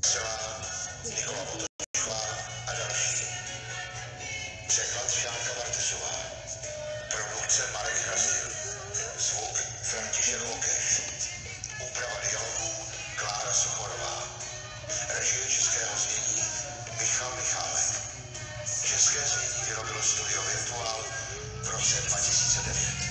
Nikola Potočková a další. Překlad Šárka Bartešová. Produkce Marek Hrasil. Zvuk František Lokeš. Úprava dialogů Klára Sochorová. Režie českého znění Michal Michálek. České znění vyrobilo studio Virtual v roce 2009.